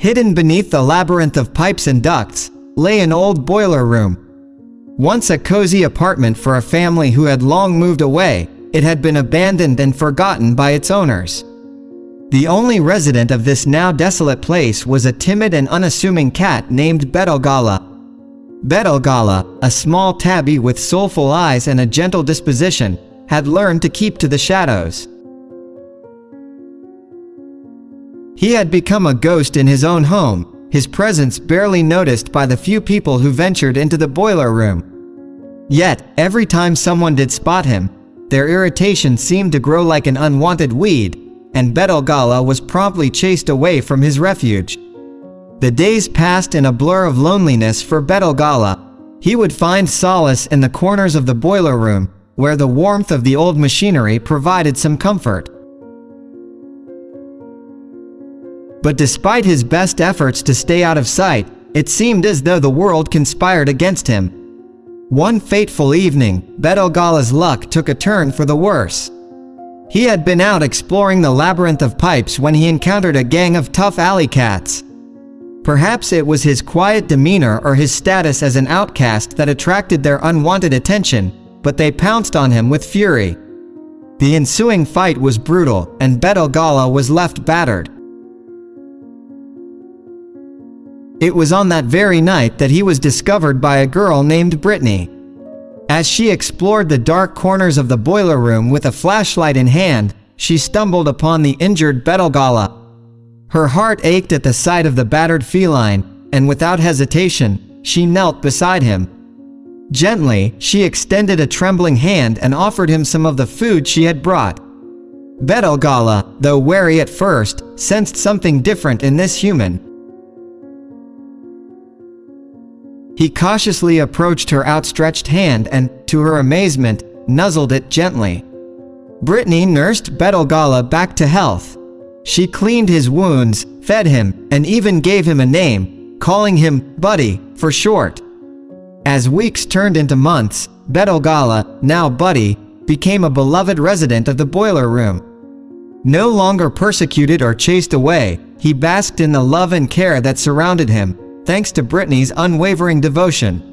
Hidden beneath the labyrinth of pipes and ducts, lay an old boiler room. Once a cozy apartment for a family who had long moved away, it had been abandoned and forgotten by its owners. The only resident of this now desolate place was a timid and unassuming cat named Bedolgala. Bedolgala, a small tabby with soulful eyes and a gentle disposition, had learned to keep to the shadows. He had become a ghost in his own home, his presence barely noticed by the few people who ventured into the boiler room. Yet, every time someone did spot him, their irritation seemed to grow like an unwanted weed, and Bedolgala was promptly chased away from his refuge. The days passed in a blur of loneliness for Bedolgala. He would find solace in the corners of the boiler room, where the warmth of the old machinery provided some comfort. But despite his best efforts to stay out of sight, it seemed as though the world conspired against him. One fateful evening, Bedolgala's luck took a turn for the worse. He had been out exploring the labyrinth of pipes when he encountered a gang of tough alley cats. Perhaps it was his quiet demeanor or his status as an outcast that attracted their unwanted attention, but they pounced on him with fury. The ensuing fight was brutal, and Bedolgala was left battered. It was on that very night that he was discovered by a girl named Brittany. As she explored the dark corners of the boiler room with a flashlight in hand, she stumbled upon the injured Bedolgala. Her heart ached at the sight of the battered feline, and without hesitation, she knelt beside him. Gently, she extended a trembling hand and offered him some of the food she had brought. Bedolgala, though wary at first, sensed something different in this human. He cautiously approached her outstretched hand and, to her amazement, nuzzled it gently. Brittany nursed Bedolgala back to health. She cleaned his wounds, fed him, and even gave him a name, calling him Buddy for short. As weeks turned into months, Bedolgala, now Buddy, became a beloved resident of the boiler room. No longer persecuted or chased away, he basked in the love and care that surrounded him, thanks to Brittany's unwavering devotion.